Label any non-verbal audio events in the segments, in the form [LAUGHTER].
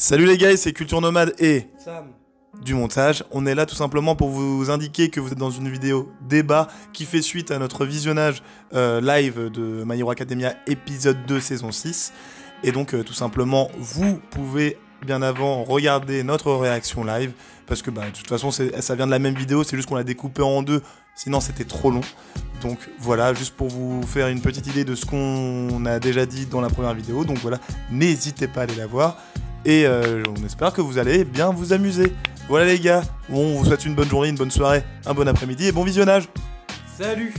Salut les gars, c'est Culture Nomade et Sam. du montage. On est là tout simplement pour vous indiquer que vous êtes dans une vidéo débat qui fait suite à notre visionnage euh, live de My Hero Academia épisode 2 saison 6. Et donc euh, tout simplement, vous pouvez bien avant regarder notre réaction live parce que bah, de toute façon ça vient de la même vidéo, c'est juste qu'on l'a découpé en deux, sinon c'était trop long. Donc voilà, juste pour vous faire une petite idée de ce qu'on a déjà dit dans la première vidéo. Donc voilà, n'hésitez pas à aller la voir. Et euh, on espère que vous allez bien vous amuser. Voilà les gars, on vous souhaite une bonne journée, une bonne soirée, un bon après-midi et bon visionnage. Salut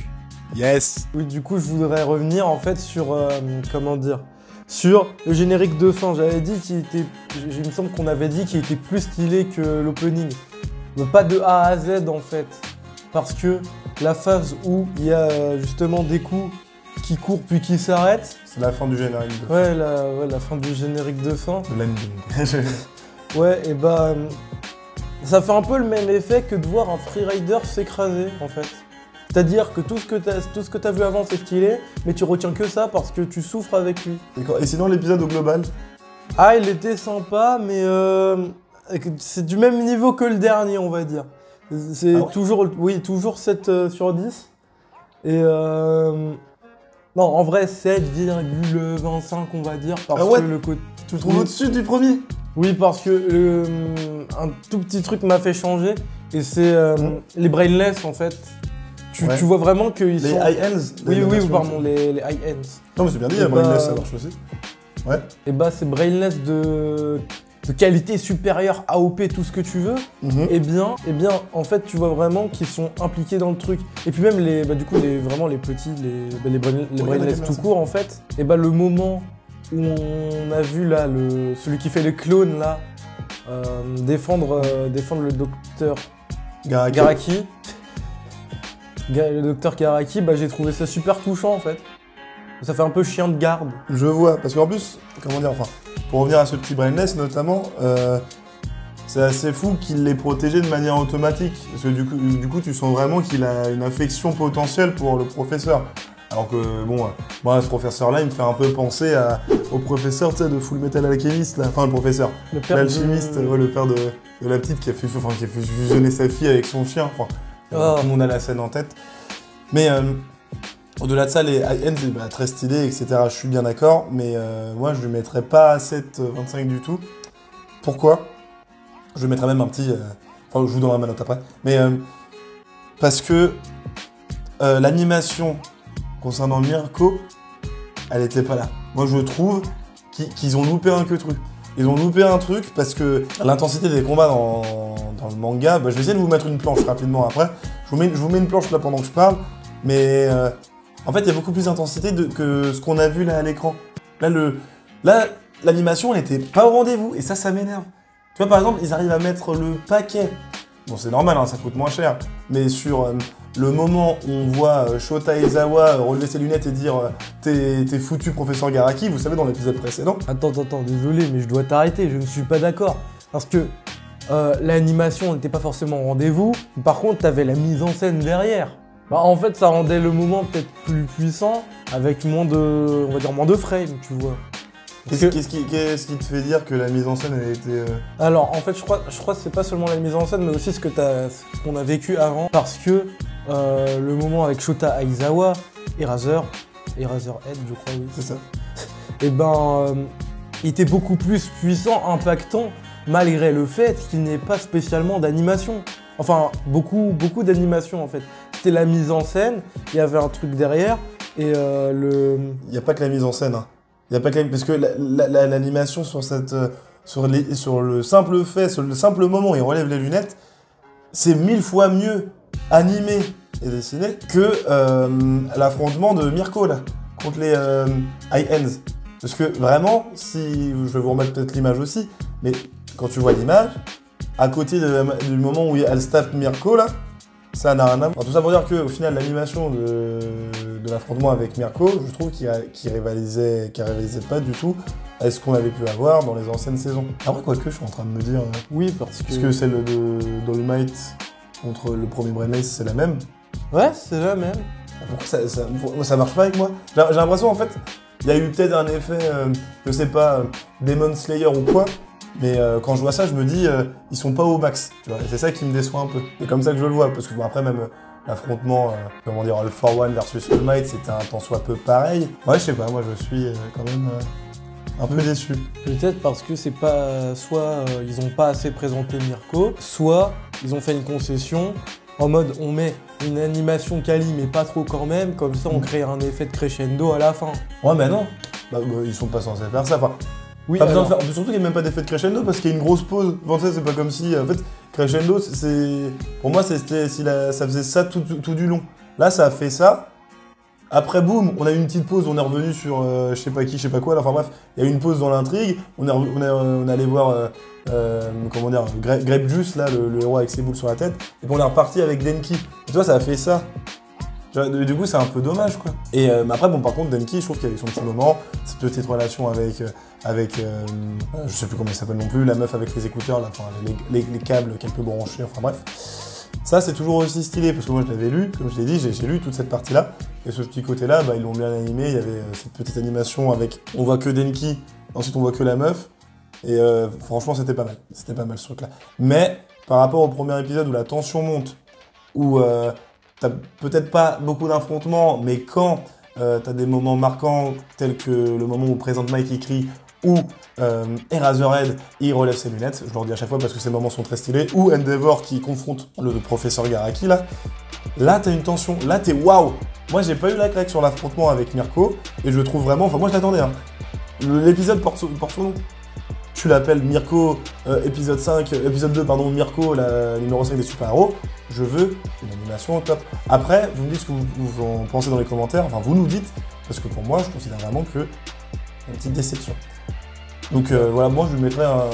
Yes Oui, du coup, je voudrais revenir en fait sur. euh, comment dire Sur le générique de fin. J'avais dit qu'il était. Il me semble qu'on avait dit qu'il était plus stylé que l'opening. Mais pas de A à Z en fait. Parce que la phase où il y a euh, justement des coups qui courent puis qui s'arrêtent. C'est la fin du générique de Ouais la, ouais, la fin du générique de fin. landing. [LAUGHS] [LAUGHS] Ouais, et bah. euh, Ça fait un peu le même effet que de voir un freerider s'écraser, en fait. C'est-à-dire que tout ce que t'as tout ce que t'as vu avant c'est stylé, mais tu retiens que ça parce que tu souffres avec lui. D'accord. Et sinon l'épisode au global Ah, il était sympa, mais euh, c'est du même niveau que le dernier, on va dire. C'est Ah ouais toujours, oui, toujours 7 euh, sur 10. Et euh, non, en vrai 7,25 on va dire parce Ah ouais que le côté Tu trouves au-dessus du premier? Oui, parce que euh, un tout petit truc m'a fait changer, et c'est euh, les brainless en fait. Tu, Ouais. tu vois vraiment qu'ils Les sont. high ends oui, oui, pardon, les, les high ends. Non mais c'est bien dit, Et la bah- brainless ça marche aussi. Ouais. Et bah, c'est brainless de, de qualité supérieure, AOP, tout ce que tu veux. Mhm. Et bien, et bien, en fait, tu vois vraiment qu'ils sont impliqués dans le truc. Et puis même les, bah, du coup, les, vraiment les petits, les, bah, les, brain- les Ouais, brainless d'accord, tout court, en fait. Et bah, le moment où on a vu là, le, celui qui fait le clone là, euh, défendre, euh, défendre le docteur Garaki. Garaki. Ga- Le docteur Garaki, bah, j'ai trouvé ça super touchant en fait. Ça fait un peu chien de garde. Je vois, parce qu'en plus, comment dire, enfin, pour revenir à ce petit brainless notamment, euh, c'est assez fou qu'il l'ait protégé de manière automatique. Parce que du coup, du coup tu sens vraiment qu'il a une affection potentielle pour le professeur. Alors que, bon, euh, moi, ce professeur-là, il me fait un peu penser à- au professeur, tu sais, de Full Metal Alchemist, là. enfin, le professeur, Le père de- l'alchimiste, ouais, le père de, de la petite qui a, fait, enfin, qui a fait fusionner sa fille avec son chien. Enfin, Oh. tout le monde a la scène en tête. Mais euh, au-delà de ça, les high-end, très stylé, etc. Je suis bien d'accord, mais euh, moi, je lui mettrais pas 7,25 du tout. Pourquoi? Je lui mettrais même un petit. euh, Enfin, je vous donnerai ma note après. Mais euh, parce que euh, l'animation concernant Mirko, elle était pas là. Moi, je trouve qu'ils ont loupé un que truc. Ils ont loupé un truc parce que l'intensité des combats dans, le manga, bah, je vais essayer de vous mettre une planche rapidement après. Je vous mets, une planche là pendant que je parle, mais euh, en fait, il y a beaucoup plus d'intensité que ce qu'on a vu là à l'écran. Là, le, là, l'animation, elle était pas au rendez-vous, et ça, ça m'énerve. Tu vois, par exemple, ils arrivent à mettre le paquet. Bon, c'est normal, hein, ça coûte moins cher, mais sur euh, le moment où on voit euh, Shota Ezawa euh, relever ses lunettes et dire T'es foutu, professeur Garaki, vous savez, dans l'épisode précédent. Attends, attends, attends, désolé, mais je dois t'arrêter, je ne suis pas d'accord. Parce que l'animation n'était pas forcément au rendez-vous, par contre, t'avais la mise en scène derrière. Bah, en fait, ça rendait le moment peut-être plus puissant, avec moins de, on va dire, moins de frames, tu vois. Qu'est-ce que- qu'est-ce qui, te fait dire que la mise en scène, elle était. euh, Alors, en fait, je crois, je crois que c'est pas seulement la mise en scène, mais aussi ce que t'as, ce qu'on a vécu avant, parce que euh, le moment avec Shota Aizawa, Eraser, Eraserhead, je crois, oui. C'est ça [LAUGHS] et ben, euh, il était beaucoup plus puissant, impactant, malgré le fait qu'il n'ait pas spécialement d'animation. Enfin, beaucoup, beaucoup d'animation en fait. C'était la mise en scène, il y avait un truc derrière, et euh, le. Il n'y a pas que la mise en scène. hein. Il y a pas que parce que la- la- la- l'animation sur cette euh, sur, le simple fait, sur le simple moment où il relève les lunettes, c'est mille fois mieux animé et dessiné que euh, l'affrontement de Mirko là contre les high ends. Parce que vraiment, si je vais vous remettre peut-être l'image aussi, mais quand tu vois l'image, à côté du moment où elle tape Mirko là, ça n'a rien à voir. Tout ça pour dire qu'au final, l'animation de, de l'affrontement avec Mirko, je trouve qu'il qu'il rivalisait, rivalisait pas du tout avec ce qu'on avait pu avoir dans les anciennes saisons. Après, quoique, je suis en train de me dire, euh, Oui, parce que. parce que celle de Dolomite contre le premier Brainless, c'est la même. Ouais, c'est la même. Pourquoi ça, ça, pour- ça marche pas avec moi J'ai j'ai l'impression, en fait, il y a eu peut-être un effet, euh, je sais pas, euh, Demon Slayer ou quoi, Mais euh, quand je vois ça, je me dis, euh, ils sont pas au max. Tu vois, et c'est ça qui me déçoit un peu. C'est comme ça que je le vois, parce que bon, après, même euh, l'affrontement, comment dire, for One versus All Might, c'était un tant soit peu pareil. Ouais, je sais pas, moi je suis quand même un peu déçu. Peut-être parce que c'est pas. Soit ils ont pas assez présenté Mirko, soit ils ont fait une concession en mode on met une animation quali mais pas trop quand même, comme ça on Mm. crée un effet de crescendo à la fin. Ouais, mais non. Bah, bah, ils sont pas censés faire ça. Enfin, Oui, pas besoin alors, de faire. Surtout qu'il n'y a même pas d'effet de crescendo parce qu'il y a une grosse pause. Enfin, c'est pas comme si. En fait, crescendo, c'est-. Pour moi, c'était si la- ça faisait ça tout, tout- tout du long. Là, ça a fait ça. Après, boum, on a eu une petite pause, on est revenu sur euh, je sais pas qui, je sais pas quoi. là. Enfin bref, il y a eu une pause dans l'intrigue. On est, rev- on est, euh, on est allé voir, euh, euh, comment dire, Gra- Grape Juice, là, le, le héros avec ses boules sur la tête. Et puis on est reparti avec Denki. Et tu vois, ça a fait ça. Du coup, c'est un peu dommage, quoi. Et euh, mais après, bon, par contre, Denki, je trouve qu'il y a eu son petit moment, cette petite relation avec, euh, avec euh, je sais plus comment il s'appelle non plus, la meuf avec les écouteurs, là, enfin, les, les- les câbles qu'elle peut brancher, enfin bref. Ça, c'est toujours aussi stylé, parce que moi, je l'avais lu, comme je l'ai dit, j'ai lu toute cette partie-là. Et ce petit côté-là, bah, ils l'ont bien animé, il y avait euh, cette petite animation avec, on voit que Denki, ensuite on voit que la meuf. Et euh, franchement, c'était pas mal. C'était pas mal ce truc-là. Mais par rapport au premier épisode où la tension monte, où t'as peut-être pas beaucoup d'affrontements, mais quand euh, t'as des moments marquants tels que le moment où présente Mike écrit ou euh, Eraserhead il relève ses lunettes, je le redis à chaque fois parce que ces moments sont très stylés, ou Endeavor qui confronte le professeur Garaki là, là t'as une tension, là t'es waouh. Moi j'ai pas eu la claque sur l'affrontement avec Mirko, et je trouve vraiment, enfin moi je l'attendais, hein. L'épisode porte son nom. Tu l'appelles Mirko, euh, épisode 5, euh, épisode 2, pardon, Mirko, la numéro 5 des super-héros, je veux une animation au top. Après, vous me dites ce que vous, en pensez dans les commentaires, enfin vous nous dites, parce que pour moi, je considère vraiment que une petite déception. Donc euh, voilà, moi je lui mettrais un,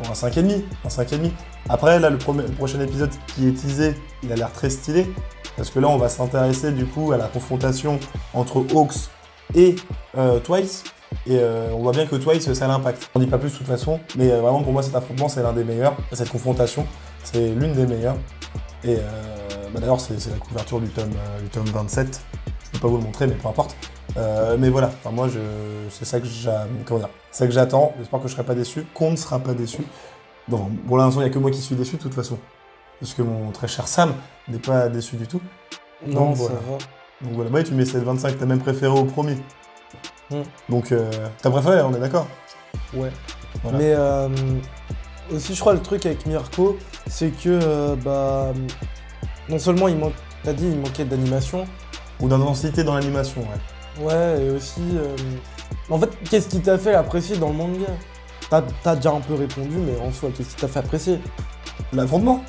bon, un 5,5, un 5,5. Après, là, le, le prochain épisode qui est teasé, il a l'air très stylé, parce que là, on va s'intéresser du coup à la confrontation entre Hawks et Twice. Et euh, on voit bien que Twice, ça a l'impact. On dit pas plus de toute façon, mais euh, vraiment pour moi, cet affrontement, c'est l'un des meilleurs. Cette confrontation, c'est l'une des meilleures. Et euh, bah, d'ailleurs, c'est la couverture du tome, du tome 27. Je peux pas vous le montrer, mais peu importe. Euh, mais voilà, enfin, moi, je, c'est ça que ça que j'attends. J'espère que je serai pas déçu, qu'on ne sera pas déçu. Bon, pour l'instant, il n'y a que moi qui suis déçu de toute façon. Parce que mon très cher Sam n'est pas déçu du tout. non, Donc, ça voilà. va. Donc voilà, bah, tu mets 7,25, t'as même préféré au premier. Hmm. Donc, euh, t'as préféré, on est d'accord Ouais. Voilà. Mais euh, aussi, je crois, le truc avec Mirko, c'est que, euh, bah, non seulement il manque, t'as dit, il manquait d'animation, Ou d'intensité dans l'animation, ouais. ouais, et aussi, euh, en fait, qu'est-ce qui t'a fait apprécier dans le manga? T'as t'as déjà un peu répondu, mais en soi, qu'est-ce qui t'a fait apprécier? L'affrontement?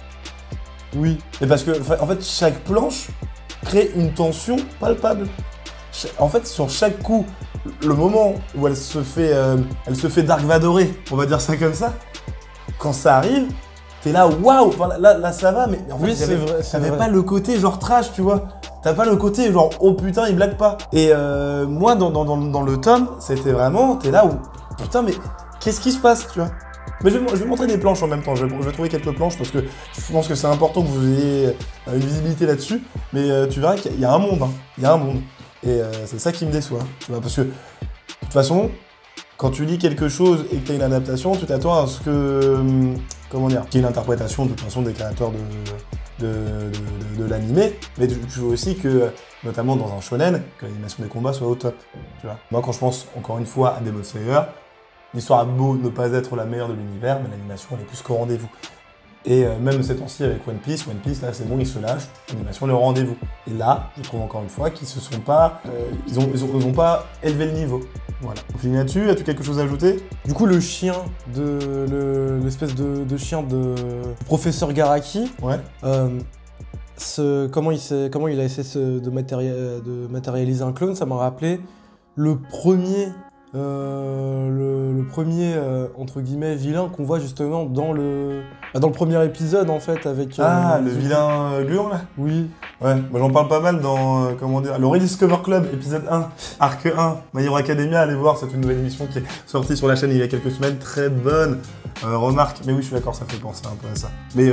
Oui. Mais parce que, en fait, chaque planche crée une tension palpable. En fait, sur chaque coup, le moment où elle se fait, euh, elle se fait Dark Vadoré, on va dire ça comme ça, quand ça arrive, t'es là, waouh Enfin, là, là, ça va, mais en fait, Oui, T'avais pas le côté genre trash, tu vois. T'as pas le côté genre, oh putain, il blague pas. Et euh, moi, dans, dans, dans, dans le tome, c'était vraiment, t'es là où, putain, mais qu'est-ce qui se passe, tu vois? Mais je vais, je vais montrer des planches en même temps. Je vais, je vais trouver quelques planches parce que je pense que c'est important que vous ayez euh, une visibilité là-dessus. Mais euh, tu verras qu'il y a- il y a un monde. hein. Il y a un monde. Et euh, c'est ça qui me déçoit. Parce que de toute façon, quand tu lis quelque chose et que tu as une adaptation, tu t'attends à ce que. hum, Comment dire Qu'il y ait une interprétation de toute façon des créateurs de, de, l'animé. Mais tu veux aussi que, notamment dans un shonen, que l'animation des combats soit au top. Tu vois Moi, quand je pense encore une fois à Demon Slayer, L'histoire a beau ne pas être la meilleure de l'univers, mais l'animation elle est plus qu'au rendez-vous. Et euh, même ces temps-ci avec One Piece, One Piece là c'est bon, ils se lâchent, l'animation est au rendez-vous. Et là, je trouve encore une fois qu'ils se sont pas, euh, ils, ont, ils, ont, ils ont pas élevé le niveau. Voilà. On finit là-dessus. As-tu quelque chose à ajouter? Du coup, le chien de le- l'espèce de, de chien de professeur Garaki, Ouais. euh, ce- comment, il s'est- comment il a essayé de, matéria- de matérialiser un clone, ça m'a rappelé le premier, euh, le, le premier euh, entre guillemets vilain qu'on voit justement dans le bah, dans le premier épisode en fait avec. euh, Ah, le vilain Glur là Oui. Ouais, moi j'en parle pas mal dans, comment dire, le Rediscover Club, épisode 1, arc 1, My Hero Academia, allez voir, c'est une nouvelle émission qui est sortie sur la chaîne il y a quelques semaines, très bonne remarque, mais oui je suis d'accord, ça fait penser un peu à ça. Mais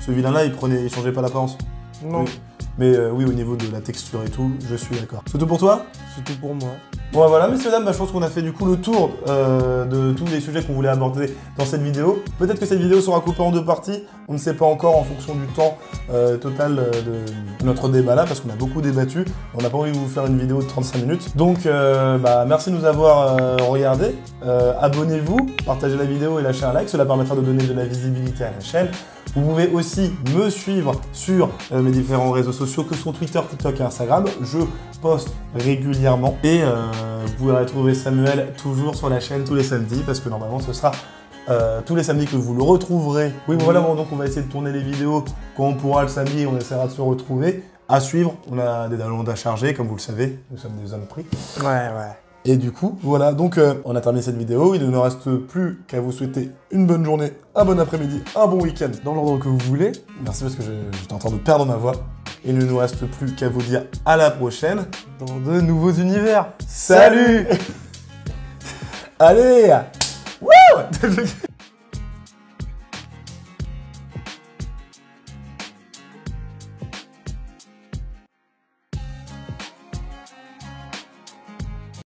ce vilain là, il prenait, il changeait pas l'apparence. Non. Oui. Mais oui, au niveau de la texture et tout, je suis d'accord. C'est tout pour toi? C'est tout pour moi. Bon voilà, messieurs dames, bah, je pense qu'on a fait du coup le tour euh, de tous les sujets qu'on voulait aborder dans cette vidéo. Peut-être que cette vidéo sera coupée en deux parties, on ne sait pas encore en fonction du temps euh, total euh, de notre débat là, parce qu'on a beaucoup débattu. On n'a pas envie de vous faire une vidéo de 35 minutes. Donc bah, merci de nous avoir regardé. Abonnez-vous, partagez la vidéo et lâchez un like, cela permettra de donner de la visibilité à la chaîne. Vous pouvez aussi me suivre sur mes différents réseaux sociaux que sont Twitter, TikTok et Instagram. Je poste régulièrement et euh, vous pouvez retrouver Samuel toujours sur la chaîne tous les samedis parce que normalement ce sera euh, tous les samedis que vous le retrouverez. Oui, voilà, bon, donc on va essayer de tourner les vidéos quand on pourra le samedi, on essaiera de se retrouver. À suivre, on a des downloads à charger, comme vous le savez, nous sommes des hommes pris. Ouais, ouais. Et du coup, voilà, donc euh, on a terminé cette vidéo. Il ne nous reste plus qu'à vous souhaiter une bonne journée, un bon après-midi, un bon week-end. Dans l'ordre que vous voulez. Merci parce que j'étais en train de perdre ma voix. Il ne nous reste plus qu'à vous dire à la prochaine. Dans de nouveaux univers. Salut Allez [LAUGHS] Wouh